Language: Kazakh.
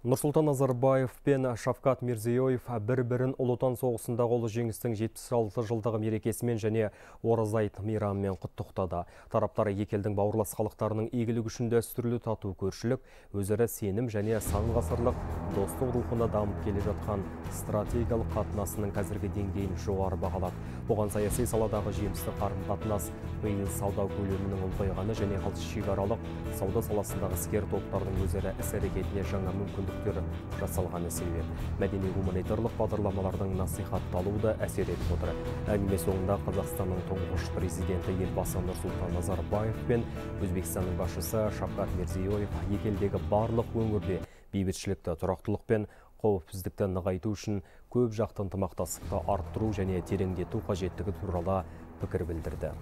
Нұрсұлтан Назарбаев пен Шавкат Мирзиёев бір-бірін ұлы соғысындағы ұлы жеңістің 76 жылдығы мерекесімен және ораза айт мейрамымен құттықтады. Тараптары екі елдің бауырлас халықтарының игілігі үшін дәстүрлі тату көршілік, өзара сенім және сан ғасырлық достық рухына дамып келе жатқан стратегиялық қатынасының қазіргі деңгейін жоғары бағалады. Бұған саяси саладағы жемісті қарым-қатынас, биыл сауда көлемінің ұлғайғаны және шекаралық сауда саласындағы іскер топтардың өзара іс-әрекетіне жаңа мүмкіндіктер жасалғаны себеп. Мәдени гуманитарлық бағдарламалардың насихатталуы да әсер етіп отыр. Әңгіме соңында Қазақстанның тұңғыш президенті елбасы Нұрсұлтан Назарбаев пен Өзбекстанның басшысы Шавкат Мирзиёев екі елдегі барлық өңірде бейбітшілікті, тұрақтылық пен қауіпсіздікті нығайту үшін көп жақты ынтымақтастықты арттыру және тереңдету қажеттігі туралы пікір білдірді